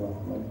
và mình